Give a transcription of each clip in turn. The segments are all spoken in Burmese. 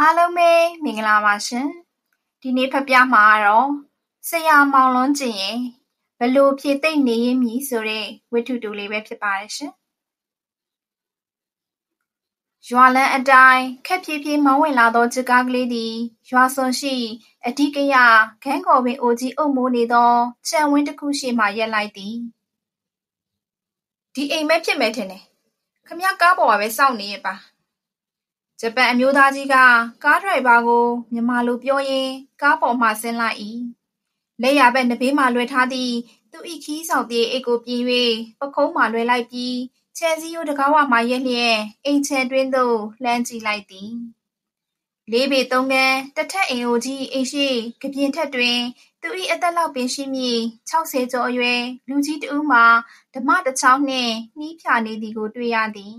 အားလုံးပဲမင်္ဂလာပါရှင်ဒီနေ့ဖတ်ပြမှာကတော့ဆရာမောင်လွန်းကျင်ရဲ့ဘလို့ဖြည့်သိမ့်နေရင်မြည်ဆိုတဲ့ဝတ္ထုတူလေးပဲဖြစ်ပါတယ်ရှင်ရွာလန်းအတိုင်းခက်ဖြည်းဖြည်းမောင်းဝင်လာသောကြကားကလေးသည်ရွာစွန်ရှိအဓိကရခန်းကော်ပင်အိုကြီးအုပ်မိုးနေသောခြံဝင်းတစ်ခုရှိမှရက်လိုက်သည်ဒီအိမ်မဲဖြစ်မယ်ထင်တယ်ခမကားပေါ်မှာပဲစောင့်နေရပါ ဂျပန်အမျိုးသားကြီးက ကားဒရိုင်ဘာကို မြန်မာလိုပြောရင်း ကားပေါ်မှဆင်းလိုက်၏လက်ရဘက်နဘေးမှလွယ်ထားသည့် သူ၏ခီးဆောင်ပြေးအိတ်ကိုပြေး၍ပခုံးမှလွယ်လိုက်ပြီး ခြံစည်းရိုးတကားဝမှရက်လျက် အိမ်ခြံတွင်းသို့ လှမ်းကြည့်လိုက်သည် လေးပေသုံးကန်းတထက်အိမ်အိုကြီးအိမ်ရှိကပြင်ထက်တွင် သူ၏အသက်လောက်ပင်ရှိမည်60ကျော်အရွယ် လူကြီးတဦးမှာ ဓမ္မတစ်ချောင်းနှင့် နှီးဖြာနေသည်ကို တွေ့ရသည်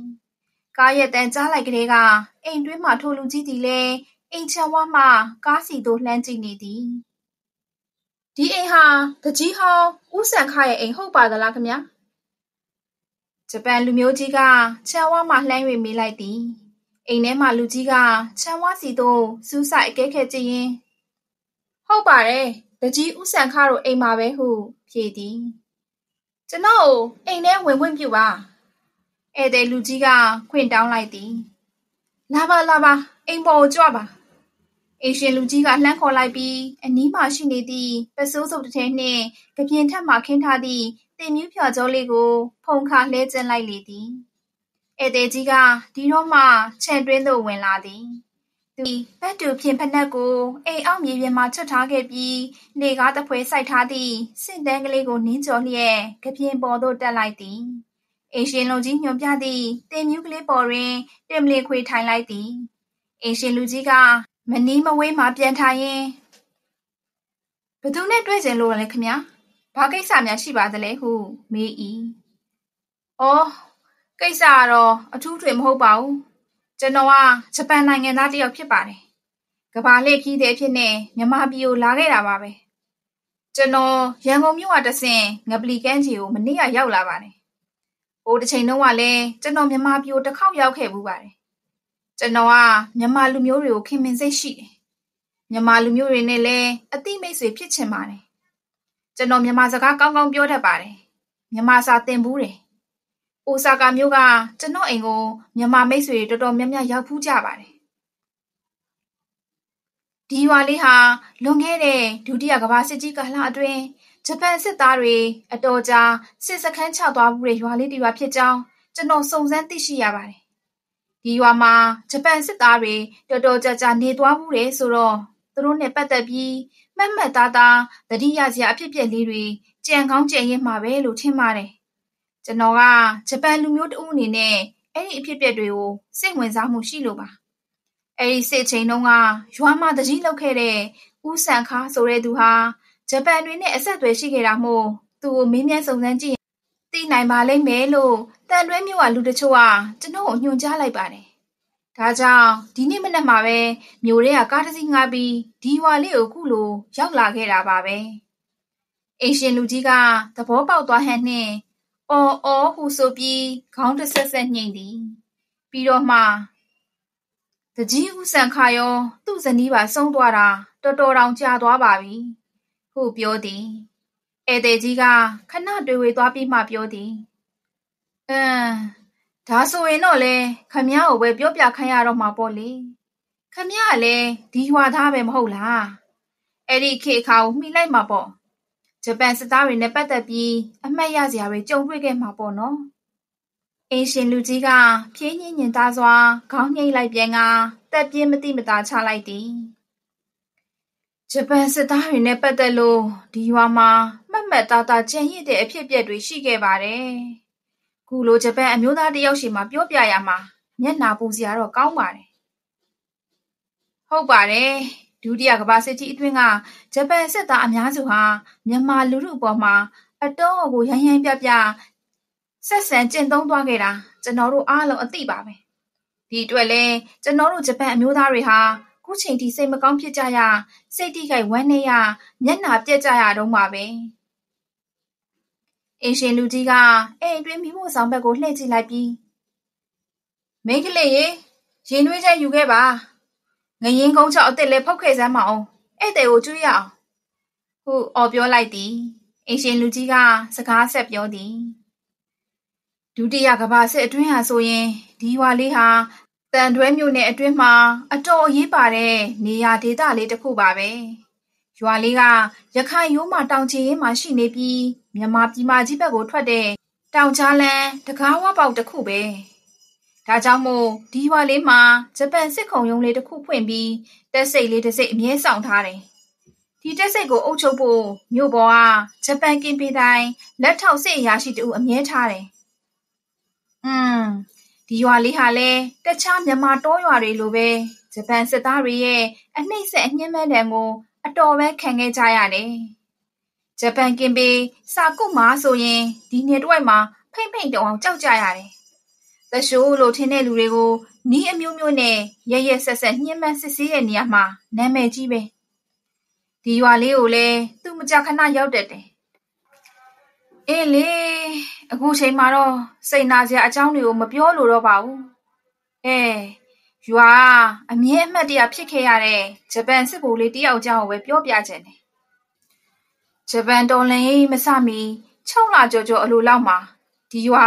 ကားရဲ့တန်ကြားလိုက်ကလေးကအိမ်တွင်းမှထိုလူကြီးသည်လည်းအိမ်ချမ်းဝမှကားစီသို့လှမ်းကြည့်နေသည်ဒီအိမ်ဟာတကြီးဟောင်းဦးဆန်ခရဲ့အိမ်ဟုတ်ပါသလားခင်ဗျာဂျပန်လူမျိုးကြီးကချမ်းဝမှလှမ်း၍မေးလိုက်သည်အိမ်ထဲမှာလူကြီးကချမ်းဝစီသို့စူးစိုက်အကဲခက်ကြည့်ရင်ဟုတ်ပါတယ်တကြီးဦးဆန်ခတို့အိမ်မှာပဲဟုဖြေသည်ကျွန်တော်အိမ်ထဲဝင်ခွင့်ပြုပါ ဧည့်သည်လူကြီးက ခွင့်တောင်းလိုက်သည် လာပါလာပါ အိမ်ပေါ်ကိုကြွပါ အိမ်ရှင်လူကြီးက လှမ်းခေါ်လိုက်ပြီး အနီးမှရှိနေသည့်ပစိုးစုပ်တစ်ထဲနှင့်ကပြင်းထက်မှခင်းထားသည့်တင်မြူးဖြော်ကြောလေးကို ဖုံခါလှဲကျင်းလိုက်လေသည် ဧည့်သည်ကြီးက ဒီတော့မှ ခြံတွင်းသို့ ဝင်လာသည် သူဘတ်တူဖြင့်ဖနက်ကို အိမ်အောက်မြေပြင်မှာချွတ်ထားခဲ့ပြီးလေကားတဖွဲစိုက်ထားသည့်စင့်တန်းကလေးကို နင်းကျော်လျက်ကပြင်းပေါ်သို့ တက်လိုက်သည် အိမ်ရှင်လူကြီးညွှန်ပြသည့်တင်မြူးကလေးပေါ်တွင်တင်မလီခွေထိုင်လိုက်သည်အိမ်ရှင်လူကြီးကမနီးမဝေးမှပြန်ထိုင်ရင်ဘသူနဲ့တွေ့ကြလို့လဲခမညာဘာကိစ္စများရှိပါသလဲဟုမေး၏အော်ကိစ္စကတော့အထူးထွေမဟုတ်ပါဘူးကျွန်တော်ကဂျပန်နိုင်ငံသားတစ်ယောက်ဖြစ်ပါတယ်ကဘာလက်ခီးတဲ့အဖြစ်နဲ့မြန်မာပြည်ကိုလာခဲ့တာပါပဲကျွန်တော်ရန်ကုန်မြို့ကတဆင်ငပလီကန်းကြီးကိုမနေ့ကရောက်လာပါတယ် ဟိုတစ်ချိန်တုန်းကလည်းကျွန်တော်မြန်မာပြည်ကိုတစ်ခေါက်ရောက်ခဲ့ဘူးပါတယ်ကျွန်တော်ကမြန်မာလူမျိုးတွေကိုခင်မင်စိတ်ရှိတယ်မြန်မာလူမျိုးတွေနဲ့လည်းအတိမိတ်ဆွေဖြစ်ချင်ပါတယ်ကျွန်တော်မြန်မာစကားကောင်းကောင်းပြောတတ်ပါတယ်မြန်မာစာသင်ဘူးတယ်အိုဆာကာမြို့ကကျွန်တော်အိမ်ကိုမြန်မာမိတ်ဆွေတွေတော်တော်များများရောက်ဖူးကြပါတယ်ဒီရွာလေးဟာလွန်ခဲ့တဲ့ဒုတိယကမ္ဘာစစ်ကြီးကာလအတွင်း ဂျပန်စစ်သားတွေအတော်ကြာစစ်စခန်းချသွားမှုတဲ့ရွာလေးတစ်ရွာဖြစ်ကြောင်းကျွန်တော်စုံစမ်းသိရှိရပါတယ်။ဒီရွာမှာဂျပန်စစ်သားတွေတော်တော်ကြာကြာနေသွားမှုတယ်ဆိုတော့သူတို့နဲ့ပတ်သက်ပြီးမှတ်မှတ်သားသားသတိရစရာအဖြစ်အပျက်လေးတွေကြံကောင်းကြံရင်မှာပဲလို့ထင်ပါတယ်။ကျွန်တော်ကဂျပန်လူမျိုးတဦးအနေနဲ့အဲ့ဒီအဖြစ်အပျက်တွေကိုစိတ်ဝင်စားမှုရှိလို့ပါ။အဲ့ဒီစစ်ချိန်တုန်းကရွာမှာတကြီးလောက်ခဲ့တဲ့ဦးဆန်ခါဆိုတဲ့သူဟာ ဂျပန်တွေနဲ့အဆက်အသွယ်ရှိခဲ့တာမို့သူ့ကိုမေးမြန်းစုံစမ်းကြည့်သိနိုင်ပါလိမ့်မယ်လို့တန်တွဲမြို့ကလူတချို့ကကျွန်တော်ကိုညွှန်ကြားလိုက်ပါတယ်။ဒါကြောင့်ဒီနေ့မနက်မှာပဲမြို့ထဲကကားတစ်စီးငှားပြီးဒီဝါလေးကိုခုလိုရောက်လာခဲ့တာပါပဲ။အိမ်ရှင်လူကြီးကသဘောပေါက်သွားဟန်နှင့်အော်အော်ဟူဆိုပြီးခေါင်းတစ်ဆက်ဆက်ညှိသည်။ပြီးတော့မှတကြီးဦးဆန်ခါရောသူ့ဇနီးပါဆုံးသွားတာတော်တော်တောင်ကြာသွားပါပြီ။ ဟုပြောသည်ဧည့်သည်ကြီးကခဏတွေဝေသွားပြီးမှပြောသည်အင်းဒါဆိုရင်တော့လေခမည်းကိုပဲပြောပြခိုင်းရတော့မှာပေါ့လေခမည်းကလည်းဒီရွာသားပဲမဟုတ်လားအဲ့ဒီခေခါကိုမှီလိုက်မှာပေါ့ဂျပန်စစ်သားတွေနဲ့ပတ်သက်ပြီးအမှတ်ရစရာတွေကြုံတွေ့ခဲ့မှာပေါ့နော်အင်းရှင်လူကြီးကဖြင်းညင်ညင်သားစွာခေါင်းငိမ့်လိုက်ပြန်ကတက်ပြင်းမတိမတာချလိုက်သည် ဂျပန်စစ်သားတွေနဲ့ ပတ်သက်လို့ ဒီရွာမှာ မှတ်မှတ်သားသားကြံရစ်တဲ့ အဖြစ်အပျက်တွေ ရှိခဲ့ပါတယ်။ခုလို ဂျပန်အမျိုးသားတယောက်ရှိမှပြောပြရမှာ မျက်နှာပူစရာတော့ ကောင်းပါတယ်။ဟုတ်ပါတယ်။ဒုတိယကမ္ဘာစစ်ကြီးအတွင်းက ဂျပန်စစ်သားအများစုဟာ မြန်မာလူထုအပေါ်မှာ အတော့ကို ရိုင်းရိုင်းပြပြ ဆက်ဆံကျင့်သုံးသွားခဲ့တာ ကျွန်တော်တို့အားလုံး အသိပါပဲ။ဒီအတွက်လဲကျွန်တော်တို့ ဂျပန်အမျိုးသားတွေဟာ ခုချိန်ထိစိတ်မကောင်းဖြစ်ကြရစိတ်တိခိုက်ဝမ်းနည်းရမျက်နှာပြက်ကြရတော့မှာပဲအင်းရှင်လူကြီးကအိမ်အတွင်းမိဖို့ဆောင်ဘက်ကိုလှည့်ကြည့်လိုက်ပြီးမိန်းကလေးရေရင်နှွေးချက်ယူခဲ့ပါငရင်ကုန်းချောက်အစ်စ်လဲဖောက်ခဲ့စမ်းမအောင်ဧည့်သည်ကိုကျွေးရအောင်ဟုအော်ပြောလိုက်သည်အင်ရှင်လူကြီးကစကားဆက်ပြောသည်ဒုတိယကဘာစစ်အတွင်းဟာဆိုရင်ဒီရွာလေးဟာ တန်တွဲမြို့နယ်အတွင်းမှာ အတော်အရေးပါတဲ့နေရာဒေသလေးတစ်ခုပါပဲရွာလေးကရခိုင်ရိုးမတောင်ချီရင်မှာရှိနေပြီးမြန်မာပြည်မကြီးဘက်ကိုထွက်တဲ့တောင်ကြားလန်းတကားဝပေါက်တစ်ခုပဲဒါကြောင့်မို့ဒီရွာလေးမှာဂျပန်စစ်ခုံရုံးလေးတစ်ခုဖွင့်ပြီးတက်စိတ်လေးတစ်စိတ်အမြဲဆောင်ထားတယ်ဒီတက်စိတ်ကိုအုပ်ချုပ်ဖို့မြို့ပေါ်ကဂျပန်ကင်ပီတိုင်းလက်ထောက်စစ်အရာရှိတူအမြဲထားတယ်။อืม ဒီရွာလေးဟာလည်းတခြားမြန်မာတောရွာတွေလိုပဲဂျပန်စစ်သားတွေရဲ့အနှိမ့်ဆက်အညှင်းမဲ့တံကိုအတော်ပဲခံခဲ့ကြရတယ်။ဂျပန်ကင်ပေစာကုမာဆိုရင်ဒီနေတော့မှာဖိမ့်ဖိမ့်တုံအောင်ကြောက်ကြရတယ်။သရှိုးလို့ထင်တဲ့လူတွေကိုနီးအမျိုးမျိုးနဲ့ရရက်ဆက်ဆက်ညှင်းပန်းစစ်ဆေးတဲ့နေရာမှာနာမည်ကြီးပဲ။ဒီရွာလေးကိုလည်းသူ့မကြခဏရောက်တတ်တယ်။အေးလေ အခုချိန်မှာတော့စိတ်နာစရာအကြောင်းတွေကိုမပြောလို့တော့ပါဘူး။အဲရွာအမြဲအမှတ်တရဖြစ်ခဲ့ရတဲ့ဂျပန်စစ်ဗိုလ်လေးတယောက်ကြောင့်ပဲပြောပြခြင်းတယ်။ဂျပန်တော်လှန်ရေးမစမီ6လကျော်ကျော်အလိုလောက်မှာဒီရွာ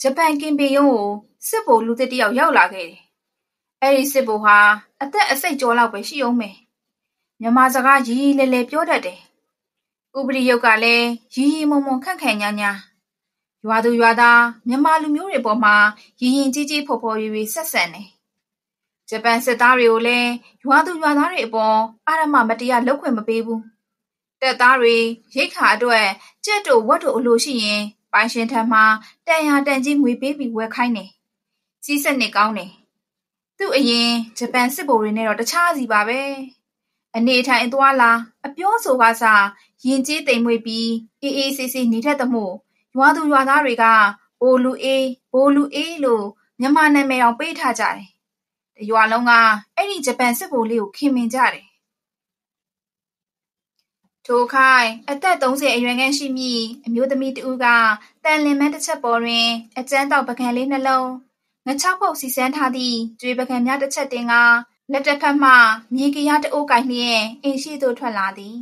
ဂျပန်ကင်ပီယုံကိုစစ်ဗိုလ်လူသစ်တယောက်ရောက်လာခဲ့တယ်။အဲဒီစစ်ဗိုလ်ဟာအသက်အစိတ်ကျော်လောက်ပဲရှိအောင်မယ်။မြန်မာစကားရီရီလဲလဲပြောတတ်တယ်။ဥပဒေရုပ်ကလည်းရီရီမုံမုံခန့်ခန့်ညာညာ ရွာသူရွာသားမြန်မာလူမျိုးတွေပေါ်မှာရင်ရင်ကြီးကြီးဖော်ဖော်ရွေရွေဆက်ဆံတယ်။ဂျပန်စစ်သားတွေကိုလည်းရွာသူရွာသားတွေအပေါ်အာရမမတရားလုပ်ခွင့်မပေးဘူး။တပ်သားတွေရိတ်ခါအတွက်ကြက်တို့ဝတ်တို့အလိုရှိရင်ပိုင်ရှင်ထံမှာတန်ရာတန်ကြီးငွေပေးပြီးဝယ်ခိုင်းတယ်။စီးစက်နေကောင်းတယ်။သူ့အရင်ဂျပန်စစ်ဗိုလ်တွေနဲ့တော့တခြားစီပါပဲ။အနေထိုင်အသွာလာအပြောဆိုကစားရင်ကြီးတိမ်မွေ့ပြီးအေးအေးဆေးဆေးနေတတ်သမို့ ရွာသူရွာသားတွေကဘိုလူအေးဘိုလူအေး လို့ မြန်မာနာမည်အောင် ပေးထားကြတယ်။တရွာလုံးက အဲ့ဒီ ဂျပန်စစ်ဗိုလ်လေးကို ခင်မင်ကြတယ်။ထိုခိုင်အသက်30အရွယ်ခန့်ရှိမည်အမျိုးသမီးတဦးကတန်လင်မန်းတစ်ချက်ပေါ်တွင် အကျန်းတောက်ပကံလေးနှလုံးငချောက်ပုတ် စီစမ်းထားသည့်ကျွေပကံများတစ်ချက်တင်ကလက်တစ်ဖက်မှ မြေကရတအိုးကိုင်လျက် အိမ်ရှိသို့ ထွက်လာသည်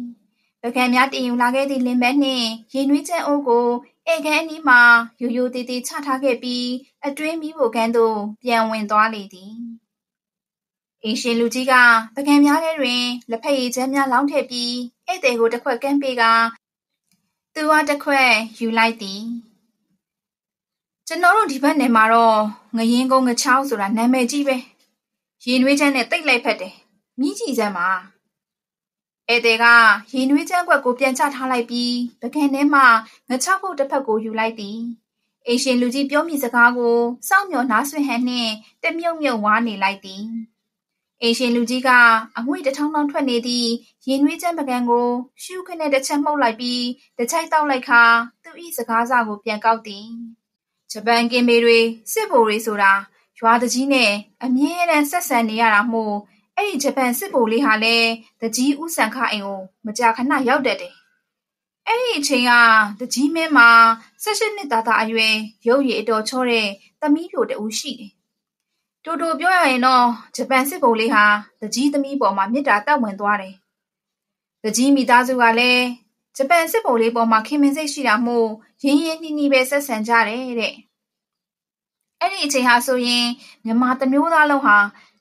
ပကံများတင်ယူလာခဲ့သည့် လင်ဘဲနှင့်ရင်နွေးချဲအိုးကို ဧကန်အနီးမှာ ရိုးရိုးသေးသေးချထားခဲ့ပြီး အတွင်းမီးဖိုခန်းသို့ ပြန်ဝင်သွားလေသည်အင်းရှင်လူကြီးက ပကံများထဲတွင် လက်ဖက်ရည်ချမ်းများလောင်းထည့်ပြီးဧည့်သည်ကိုတစ်ခွက်ကမ်းပေးကသူကတစ်ခွက်ယူလိုက်သည်ကျွန်တော်တို့ဒီဘက်နယ်မှာတော့ငရင်ကုန်းငချောင်းဆိုတာနာမည်ကြီးပဲရင်နွေးချမ်းနဲ့တိတ်လိုက်ဖက်တယ်မြည်ကြည့်စမ်းပါ ဧည့်သည်ကရေနွေးချမ်းကွက်ကိုပြန်ချထားလိုက်ပြီးပကံထဲမှငချောက်ဖုတ်တစ်ဖက်ကိုယူလိုက်သည်။အိမ်ရှင်လူကြီးပြောမိစကားကိုစောင့်မျှော်နားဆွင့်ဟန်နှင့်တမြုပ်မြုပ်ဝါနေလိုက်သည်။အိမ်ရှင်လူကြီးကအငွေ့တထောင်းထောင်းထွက်နေသည့်ရေနွေးချမ်းပကံကိုရှုခနဲ့တစ်ချက်မှုတ်လိုက်ပြီးတစ်ချိုက်တောက်လိုက်ခါသူ့ဤစကားစာကိုပြန်ကောက်သည်။ဂျပန်ကင်မေတွေစစ်ဗိုလ်တွေဆိုတာရွာတကြီးနဲ့အမြဲတမ်းဆက်ဆံနေရတာမို့ အဲ့ဒီဂျပန်စစ်ဗိုလ်လေးဟာလည်းတကြီးဦးဆန်ခအိမ်ကိုမကြာခဏရောက်တတ်တယ်။အဲ့ဒီအချိန်ကတကြီးမင်းမှာ၁၈နှစ်သားသားအရွယ်ရုပ်ရည်အတော်ချောတဲ့သမီးပြိုတဦးရှိတယ်။တူတူပြောရရင်တော့ဂျပန်စစ်ဗိုလ်လေးဟာတကြီးသမီးပေါ်မှာမေတ္တာတက်ဝင်သွားတယ်။တကြီးမိသားစုကလည်းဂျပန်စစ်ဗိုလ်လေးပေါ်မှာခင်မင်စိတ်ရှိတာမို့ရင်းရင်းနှီးနှီးပဲဆက်ဆံကြတယ်တဲ့။အဲ့ဒီအချိန်ဟာဆိုရင်မြန်မာတမျိုးသားလုံးဟာ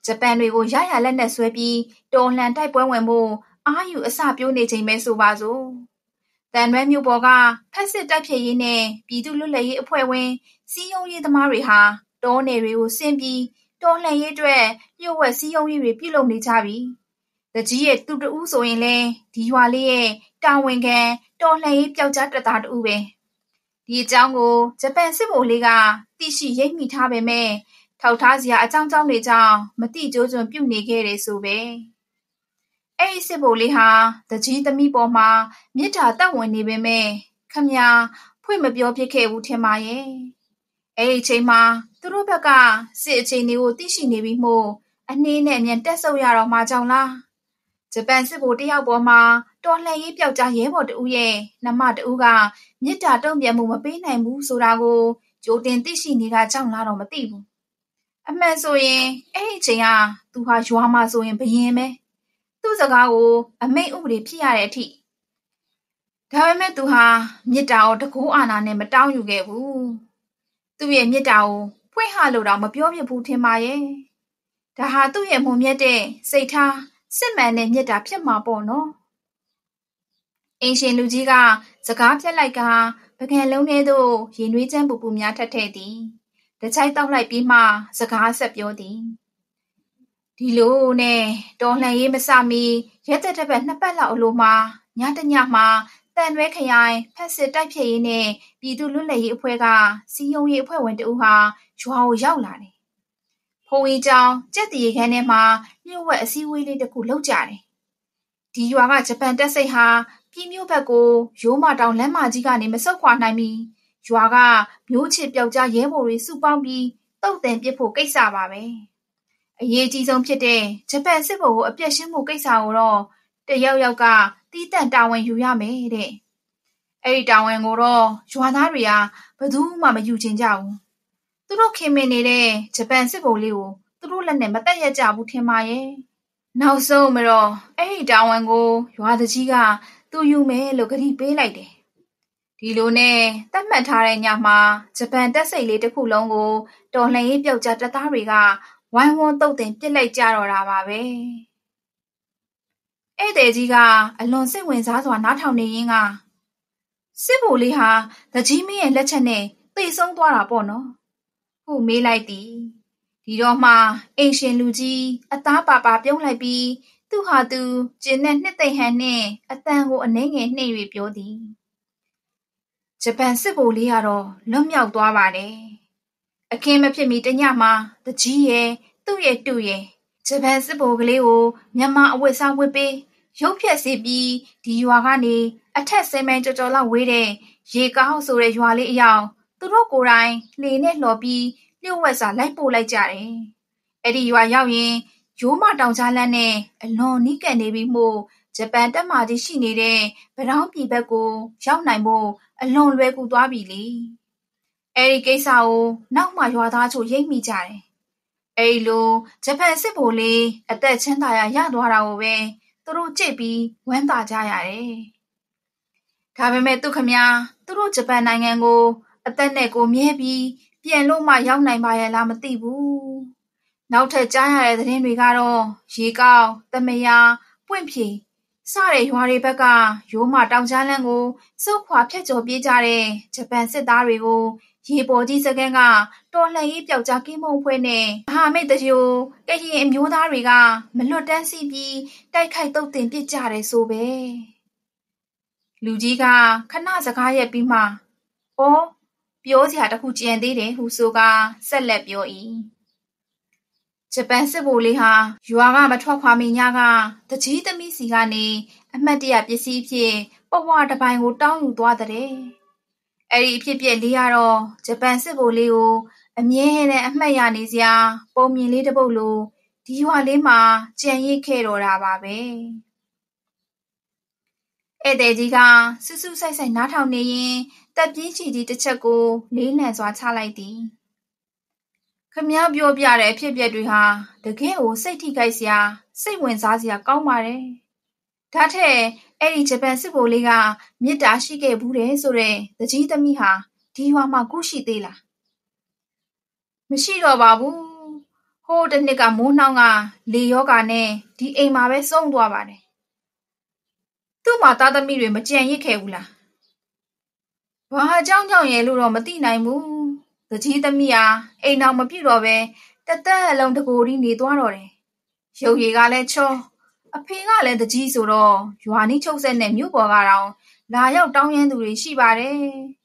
ဂျပန်တွေကိုရရလက်နဲ့ဆွဲပြီးတော်လှန်တိုက်ပွဲဝင်ဖို့အာယူအစပြိုးနေချိန်ပဲဆိုပါစို့။တန်ရွဲမြို့ပေါ်ကဖက်စစ်တိုက်ဖြည့်ရေးနဲ့ပြည်သူလွတ်လပ်ရေးအဖွဲ့ဝင်စီးယုံရေးသမားတွေဟာတောနယ်တွေကိုဆင်းပြီးတော်လှန်ရေးအတွက်လျှို့ဝှက်စီးယုံရေးတွေပြုလုပ်နေကြပြီ။တကြီးရဲ့သူတဦးဆိုရင်လည်းဒီရွာလေးရဲ့တာဝန်ခံတော်လှန်ရေးပျောက်ကြားတက်တာတူပဲ။ဒီအကြောင်းကိုဂျပန်စစ်ဗိုလ်လေးကသိရှိရိပ်မိထားပေမဲ့ ထောက်ထားစရာအကြောင်းကြောင်းတွေကြောင့်မတိကျိုးကျွံပြုနေခဲ့တယ်ဆိုပဲအဲ့ဒီစစ်ဗိုလ်လေးဟာတကြီးသမီးပေါ်မှာမြစ်တာတက်ဝင်နေပေမဲ့ခမညာဖွင့်မပြောဖြစ်ခဲ့ဘူးထင်ပါရဲ့အဲ့ဒီချိန်မှာသူတို့ဘက်ကစစ်အချိန်တွေကိုသိရှိနေပြီးမို့အနှင်းနဲ့အမြန်တက်ဆုပ်ရတော့မှကြောင်လားဂျပန်စစ်ဗိုလ်တယောက်ပေါ်မှာတော်လှန်ရေးပျောက်ကြားရဲဘော်တဦးရဲ့နမတဦးကမြစ်တာတုံ့ပြန်မှုမပေးနိုင်ဘူးဆိုတာကိုကြိုတင်သိရှိနေတာကြောင့်လားတော့မသိဘူး အမှန်ဆိုရင်အဲ့ဒီချိန်ကသူဟာရွာမှာဆိုရင်ဘယင်ပဲသူ့စကားကို အမိတ်ဥပဒေဖြစ်ရတဲ့အထိဒါပေမဲ့သူဟာမြစ်တာကိုတကူအာနာနဲ့မတောင်းယူခဲ့ဘူးသူ့ရဲ့မြစ်တာကိုဖွင့်ဟလို့တော့မပြောပြဘူးထင်ပါရဲ့ဒါဟာသူ့ရဲ့မုံမြတ်တဲ့စိတ်ထားစစ်မှန်တဲ့မြစ်တာဖြစ်မှာပေါ့နော်အင်ရှင်လူကြီးကစကားပြက်လိုက်ကပကံလုံးထဲသို့ရင်နွေးချမ်းပူပူများထက်ထဲ့သည် တချိုက်တောက်လိုက်ပြီးမှစကားဆက်ပြောသည်ဒီလိုနဲ့တော်လှန်ရေးမစမီရက်သက်တစ်ပတ်နှစ်ပတ်လောက်အလိုမှာညတညမှာတန်ရွဲခရိုင်ဖက်စစ်တိုက်ဖြည့်ရေးနဲ့ပြည်သူ့လွတ်လပ်ရေးအဖွဲ့ကစီယုံရေးအဖွဲ့ဝင်တဦးဟာရွာကိုရောက်လာတယ်။ဖုံကြီးကျောင်းကြက်တရီခန်းထဲမှာလျှို့ဝှက်အစည်းအဝေးလေးတစ်ခုလုပ်ကြတယ်။ဒီရွာကဂျပန်တပ်စိတ်ဟာပြည်မြို့ဘက်ကိုရိုးမတောင်လမ်းမကြီးကနေမဆုတ်ခွာနိုင်မီ ရွာကမျိုးချစ်ပျောက်ကြားရဲဘော်တွေစုပေါင်းပြီးတုတ်တင်ပစ်ဖို့ကိစ္စပါပဲအရေးကြီးဆုံးဖြစ်တဲ့ဂျပန်စစ်ဗိုလ်ကိုအပြတ်ရှင်းဖို့ကိစ္စကိုတော့တယောက်ယောက်ကတီးတန့်တာဝန်ယူရမယ်တဲ့အဲ့ဒီတာဝန်ကိုတော့ရွာသားတွေကဘယ်သူမှမယူချင်ကြဘူးသူတို့ခင်မင်နေတဲ့ဂျပန်စစ်ဗိုလ်လေးကိုသူတို့လက်နဲ့မတက်ရကြဘူးထင်ပါရဲ့နောက်ဆုံးမတော့အဲ့ဒီတာဝန်ကိုရွာသူကြီးကသူယူမယ်လို့ကတိပေးလိုက်တယ် ဒီလိုနဲ့သတ်မှတ်ထားတဲ့ညမှာဂျပန်တပ်စိတ်လေးတစ်ခုလုံးကိုတော်လှန်ရေးပြောက်ကြားတပ်သားတွေကဝိုင်းဝန်းတုတ်တင်ပစ်လိုက်ကြတော့တာပါပဲဧည့်သည်ကြီးကအလွန်စိတ်ဝင်စားစွာနားထောင်နေရင်းကစစ်ဗိုလ်လေးဟာတကြီးမင်းရဲ့လက်ချက်နဲ့သိဆုံးသွားတာပေါ့နော်ဟုမေးလိုက်သည်ဒီတော့မှအိမ်ရှင်လူကြီးအသားပါပါပြုံးလိုက်ပြီးသူဟာသူကျင်းနဲ့နှစ်သိမ့်ဟန်နှင့်အတန်ကိုအနှဲငယ်နှိမ့်၍ပြောသည် ဂျပန်စစ်ဗိုလ်လေးကတော့လွတ်မြောက်သွားပါတယ်။အခင်းမဖြစ်မီတညမှာတကြီးရဲ့သူ့ရဲ့တူရဲ့ဂျပန်စစ်ဗိုလ်ကလေးကိုမြန်မာအဝတ်စားဝတ်ပေးရုပ်ဖြက်စီပြီးဒီရွာကနေအထက်ဆယ်မိုင်ကြော်ကြော်လောက်ဝေးတဲ့ရေကောက်ဆိုတဲ့ရွာလေးအယောင်သူတို့ကိုယ်တိုင်လေနဲ့လှော်ပြီးလျှို့ဝှက်စာလိုက်ပို့လိုက်ကြတယ်။အဲ့ဒီရွာရောက်ရင်ရိုးမတောင်ကြားလန်းနဲ့အလွန်နီးကပ်နေပြီးမှဂျပန်တပ်မကြီးရှိနေတဲ့ဗရောင်းပြည်ဘက်ကိုရောက်နိုင်ဖို့ အလွန်လွယ်ကူသွားပြီလေ။အဲဒီကိစ္စကိုနောက်မှရွာသားချို့ရိပ်မိကြတယ်။အဲဒီလိုဂျပန်စစ်ဗိုလ်လေးအသက်ချမ်းသာရရသွားတာကိုပဲသူတို့ကြိတ်ပြီးဝမ်းသာကြရတယ်။ဒါပေမဲ့သူခမညာသူတို့ဂျပန်နိုင်ငံကို အသက်နဲ့ကိုမြဲပြီးပြန်လို့မှရောက်နိုင်ပါရဲ့လားမသိဘူး။နောက်ထပ်ကြားရတဲ့သတင်းတွေကတော့ရေကောက်တမယာပွင့်ဖြေ စတဲ့ရွာတွေဘက်က ရိုးမတောင်ကြားလမ်းကိုစုတ်ခွာဖြတ်ကျော်ပြေးကြတဲ့ ဂျပန်စစ်သားတွေကို ရေပေါ်ကြီးစကန်ကတော်လှန်ရေးပျောက်ကြားကင်းမုံဖွဲ့နဲ့ မဟာမိတ်တရိုးကရင်အမျိုးသားတွေက မလွတ်တမ်းစီပြီး တိုက်ခိုက်တုတ်တင်ပစ်ကြတယ်ဆိုပဲလူကြီးကခဏစကားရက်ပြီးမှအော်ပြောစရာတခုကြံသေးတယ်ဟုဆိုကဆက်လက်ပြော၏ ဂျပန်စစ်ဗိုလ်လေးဟာရွာကမထွက်ခွာမီညကတကြီးသမီးစီကနေအမှတ်တရပစ္စည်းဖြစ်ပဝတပိုင်းကိုတောင်းယူသွားတဲ့။အဲ့ဒီအဖြစ်ပြက်လေးကတော့ဂျပန်စစ်ဗိုလ်လေးကိုအမြဲတမ်းအမှတ်ရနေစရာပုံမြင်လေးတစ်ပုဒ်လိုဒီရွာလေးမှာကြံရစ်ခဲ့တော့တာပါပဲ။ဧည့်သည်ကြီးကစူးစူးဆိုင်ဆိုင်နားထောင်နေရင်တက်ပြင်းချီကြီးတစ်ချက်ကိုလေးလံစွာချလိုက်သည်။ ခမည်းပြောပြတဲ့အဖြစ်အပျက်တွေဟာတကယ့်ကိုစိတ်ထိခိုက်စရာစိတ်ဝင်စားစရာကောင်းပါတယ်။ဒါထက်အဲ့ဒီဂျပန်စစ်ဗိုလ်လေးကမေတ္တာရှိခဲ့ဘူးတဲ့ဆိုတဲ့တကြီးသမီးဟာဒီရွာမှာကုရှိသေးလား။မရှိတော့ပါဘူး။ဟိုးတစ်နှစ်ကမိုးနှောင်းကလေယောဂါနဲ့ဒီအိမ်မှာပဲဆုံးသွားပါတယ်။သူ့မှာသားသမီးတွေမကြံရစ်ခဲ့ဘူးလား။ဘာအကြောင်းကြောင့်ရဲ့လို့တော့မသိနိုင်ဘူး။ သူကြီးသမီးဟာအိမ်တော်မပြုတ်တော့ပဲတသက်အလုံးတကိုယ်ဒီနေသွားတော့တယ်။ရုပ်ရည်ကလည်းချောအဖေကလည်းတကြီးဆိုတော့ရွာနီးချုပ်ဆက်နဲ့မြို့ပေါ်ကတော့လာရောက်တောင်းရမ်းသူတွေရှိပါတယ်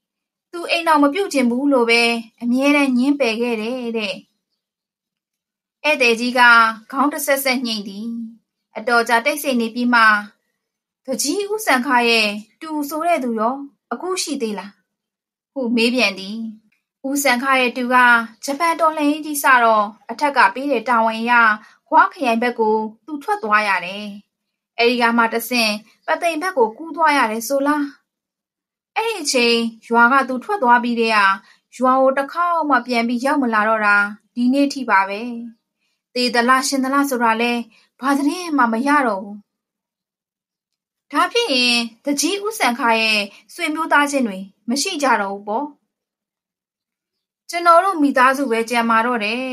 ။သူအိမ်တော်မပြုတ်ခြင်းဘူးလို့ပဲအမြဲတမ်းညင်းပယ်ခဲ့တယ်တဲ့။ဧည့်သည်ကြီးကခေါင်းတဆက်ဆက်ညှိသည်။အတော်ကြာတိတ်ဆိတ်နေပြီးမှတကြီးဥဆန်ခါရဲ့တူဆိုတဲ့သူရောအခုရှိသေးလားဟုမေးပြန်သည် ဦးစံခရဲ့တူကဂျပန်တော်လှန်ရေးကြီးစတော့အထက်ကပေးတဲ့တာဝန်အရခွာခရိုင်ဘက်ကိုသူထွက်သွားရတယ်။အဲဒီကမှတဆင့်ပသိမ်ဘက်ကိုကူးသွားရတယ်ဆိုလား။အဲ့ဒီအချိန်ရွာကသူထွက်သွားပြီးတဲ့ကရွာကိုတစ်ခေါက်မှပြန်ပြီးရောက်မလာတော့တာဒီနေ့ထိပါပဲသေသလားရှင်သလားဆိုတာလဲဘာသတင်းမှမရတော့ဘူးဒါဖြစ်ရင်တကြီးဥဆန်ခါရဲ့ဆွေမျိုးသားချင်းတွေမရှိကြတော့ဘူးပေါ့ ကျွန်တော်တို့မိသားစုပဲကြံမာတော့တယ်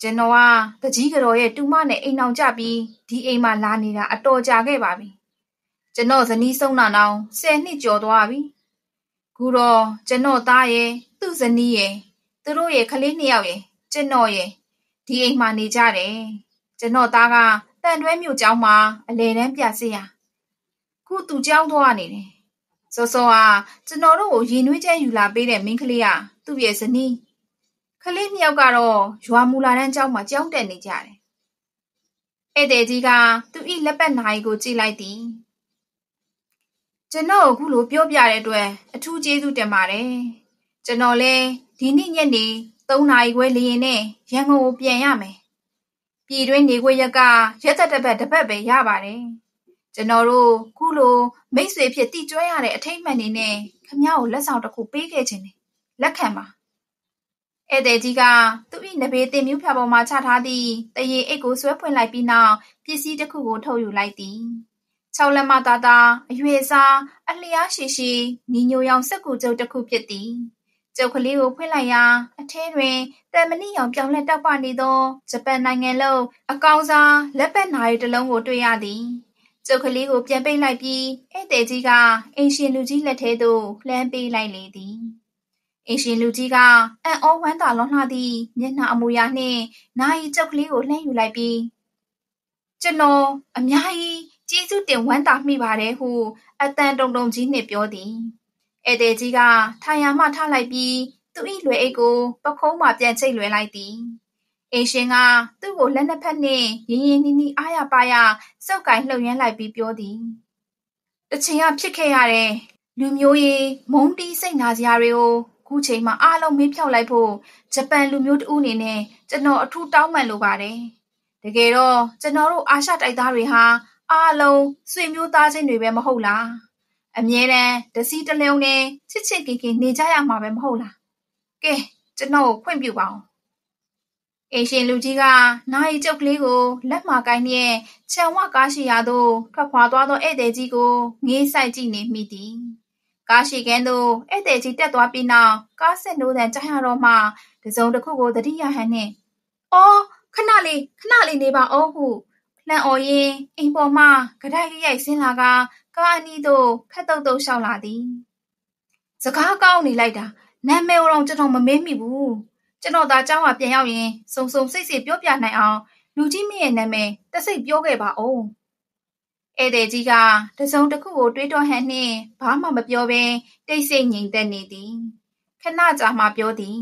ကျွန်တော်ကတကြီးကတော်ရဲ့တူမနဲ့အိမ်အောင်ကြပြီးဒီအိမ်မှာလာနေတာအတော်ကြာခဲ့ပါပြီကျွန်တော်ဇနီးဆုံးတာနောင်10နှစ်ကျော်သွားပြီခုတော့ကျွန်တော်သားရဲ့သူ့ဇနီးရဲ့သူတို့ရဲ့ကလေးနှစ်ယောက်ရဲ့ကျွန်တော်ရဲ့ဒီအိမ်မှာနေကြတယ်ကျွန်တော်သားကတန်တွဲမြို့ကျောင်းမှာအလဲတန်းပြစေရခုသူကျောင်းသွားနေတယ်စောစောကကျွန်တော်တို့ကိုရင်နှွေးချဲယူလာပေးတဲ့မင်းကလေးကသူ့ရဲ့ဇနီး ကလေးနှစ်ယောက်ကတော့ရွာမူလာတန်းကျောင်းမှာကျောင်းတက်နေကြတယ်ဧည့်သည်ကြီးကသူ့ဤလက်ပတ်နာရီကိုကြည့်လိုက်သည်ကျွန်တော်အခုလိုပြောပြတဲ့အတွက်အထူးကျေးဇူးတင်ပါတယ်ကျွန်တော်လည်းဒီနေ့ညနေ3နာရီခွဲလေရင်နဲ့ရန်ကုန်ကိုပြန်ရမယ်ပြည်တွင်းနေခွေရက်ကရက်သက်တစ်ပတ်တစ်ပတ်ပဲရပါတယ်ကျွန်တော်တို့ခုလိုမိတ်ဆွေဖြစ်တည်ကျွဲရတဲ့အထိတ်မှန်နေနဲ့ခမ ्या ကိုလက်ဆောင်တစ်ခုပေးခဲ့ခြင်းနဲ့လက်ခံပါ ဧည့်သည်ကြီးကသူ့၏နဘေးတင်မြူးဖြာပေါ်မှာချထားသည့်တရေအိတ်ကိုဆွဲဖွင့်လိုက်ပြီးနောက်ပစ္စည်းတစ်ခုကိုထုတ်ယူလိုက်သည်။ခြောက်လက်မသားသားအရွယ်စားအလျားရှိရှိညီညိုရောင်စက်ကူကျုပ်တစ်ခုဖြစ်သည်။ကျုပ်ကလေးကိုဖွင့်လိုက်ရာအထဲတွင်တန်မဏိရောင်ပြောင်းလဲတောက်ပနေသောဂျပန်နိုင်ငံလုံးအကောင်စားလက်ပတ်နာရီတစ်လုံးကိုတွေ့ရသည်။ကျုပ်ကလေးကိုပြန်ပိတ်လိုက်ပြီးဧည့်သည်ကြီးကအင်ရှင်လူကြီးလက်ထဲသို့လှမ်းပေးလိုက်လေသည်။ အိမ်ရှင်လူကြီးကအံ့ဩဝမ်းသာလွန်လှသည့်မျက်နှာအမူအရာနှင့်နာရီကျုပ်ကလေးကိုလှမ်းယူလိုက်ပြီးကျွန်တော်အများကြီးကျေးဇူးတင်ဝမ်းသာမိပါတယ်ဟုအတန်တုံတုံကြီးနှင့်ပြောသည်ဧည့်သည်ကြီးကထိုင်ရာမှထလိုက်ပြီးသူ၏လွယ်အိတ်ကိုပခုံးမှပြန်ချိတ်လွယ်လိုက်သည်အိမ်ရှင်ကသူ့ကိုလက်နှစ်ဖက်နှင့်ရင်းရင်းနှီးနှီးအားရပါရစုပ်ကိုင်လှုပ်ရမ်းလိုက်ပြီးပြောသည်တချင်ကဖြစ်ခဲ့ရတဲ့လူမျိုးရေးမုန်းတီးစိတ်နာစရာတွေကို ခုချိန်မှာအားလုံးမေးဖြောက်လိုက်ဖို့ဂျပန်လူမျိုးတဦးအနေနဲ့ကျွန်တော်အထူးတောင်းပန်လိုပါတယ်။တကယ်တော့ကျွန်တော်တို့အာရှတိုက်သားတွေဟာအားလုံးဆွေမျိုးသားချင်းတွေပဲမဟုတ်လား။အမြဲတမ်းတစည်းတလုံးနဲ့ချစ်ချစ်ခင်ခင်နေကြရမှာပဲမဟုတ်လား။ကဲကျွန်တော်ကိုခွင့်ပြုပါအောင်။အရှင်လူကြီးကနိုင်ကျုပ်ကလေးကိုလက်မှာကိုင်းနဲ့ခြံဝကားရှိရာသို့ထွက်ခွာသွားသောဧည့်သည်ကြီးကိုငေးဆိုင်ကြည့်နေမိသည်။ ကားရှိခန်းသို့ဧည့်သည်ကြီးတက်သွားပြီးနောက်ကားဆက်နိုးသံကြားရတော့မှတစုံတစ်ခုကိုသတိရဟန်နှင့်အော်ခဏလေးခဏလေးနေပါအောင်ဟုလှန်အော်ရင်းအိမ်ပေါ်မှကဒိုက်ရိုက်ဆင်းလာကကားအနီးသို့ခက်တုတ်တုတ်လျှောက်လာသည်စကားကောင်းနေလိုက်တာနာမည်တော့ကျွန်တော်မမေးမိဘူးကျွန်တော်သာเจ้าကပြန်ရောက်ရင်စုံစုံစိတ်စိတ်ပြောပြနိုင်အောင်လူကြီးမင်းရဲ့နာမည်တစိတ်ပြောခဲ့ပါဦး ဧည့်သည်ကြီးကတစုံတစ်ခုကိုတွေးတောဟန်နှင့်ဘာမှမပြောဘဲတိတ်ဆိတ်ငြိမ်သက်နေသည်ခဏကြာမှပြောသည်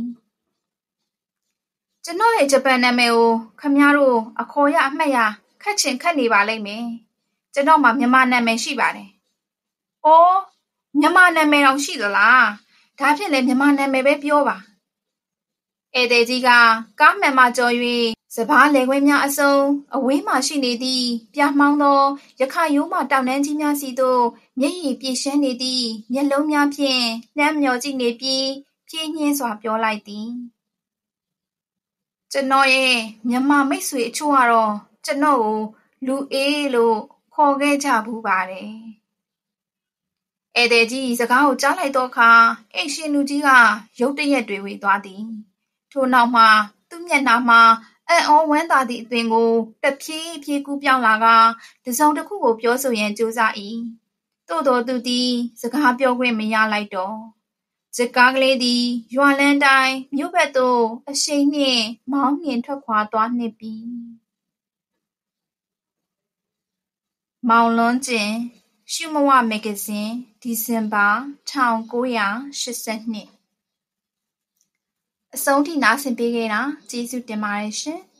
ကျွန်တော်ရဲ့ဂျပန်နာမည်ကိုခမည်းတော်အခေါ်ရအမှတ်ရခက်ချင်ခက်နေပါလိမ့်မယ်ကျွန်တော်မှာမြန်မာနာမည်ရှိပါတယ်။အော်မြန်မာနာမည်တော့ရှိသလား။ဒါဖြင့်လည်းမြန်မာနာမည်ပဲပြောပါ။ဧည့်သည်ကြီးကကားမှန်မှကြော်၍ စပားလယ်ကွင်းများအစုံအဝေးမှရှိနေသည့်ပြမှောင်းသောရခရိုးမှတောင်တန်းကြီးများစီသို့မျက်ရည်ပြည့်ရှင်းနေသည့်မျက်လုံးများဖြင့်လှမ်းမြော်ကြည့်နေပြီးပြင်းညင်းစွာပြောလိုက်သည်ကျွန်တော်ရဲ့မြမမိတ်ဆွေအချို့ကတော့ကျွန်တော်ကိုလူအေးလို့ခေါ်ခဲ့ကြဘူးပါတယ်ဧည့်သည်ကြီးစကားကိုကြားလိုက်တော့အခါအိမ်ရှင်လူကြီးကရုတ်တရက်တွေဝေသွားသည်ထို့နောက်မှသူ့မျက်နှာမှာ အံ့ဩဝမ်းသာသည့်အသွင်ကိုတဖြည်းဖြည်းကူးပြောင်းလာကာတစုံတခုကိုပြောဆိုရန်ကြိုးစား၏။သို့သော်သူသည်စကားပြောခွင့်မရလိုက်တော့။စစ်ကားကလေးသည်ရွာလမ်းအတိုင်းမြို့ဘက်သို့အရှိန်နှင့်မောင်းနှင်ထွက်ခွာသွားနှင့်ပြီ။မောင်လွန်းကျင်ရှုမဝမဂ္ဂဇင်းဒီဇင်ဘာ၁၉၈၂ အဆုံးထိနားဆင်ပေးခဲ့တာကျေးဇူးတင်ပါတယ်ရှင်။